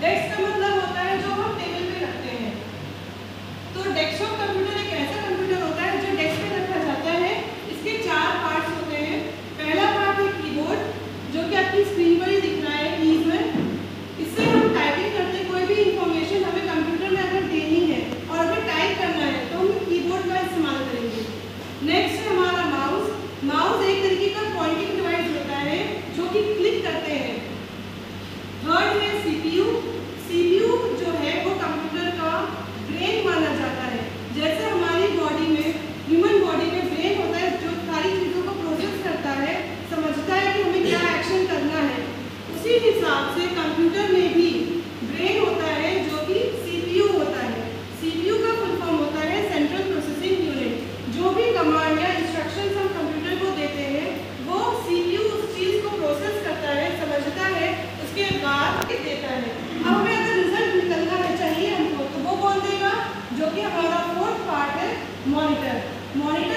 Desse tamanho उसी हिसाब से कंप्यूटर में भी ब्रेन होता है, जो कि सीपीयू होता है। सीपीयू का फुल फॉर्म होता है सेंट्रल प्रोसेसिंग यूनिट। जो भी कमांड या इंस्ट्रक्शंस हम कंप्यूटर को देते हैं, वो सीपीयू उस चीज़ को प्रोसेस करता है, समझता है, उसके बाद देता है। अब हमें अगर रिज़ल्ट निकलना है चाहिए हमको तो वो कौन देगा? जो कि हमारा फोर्थ पार्ट है मॉनिटर मॉनिटर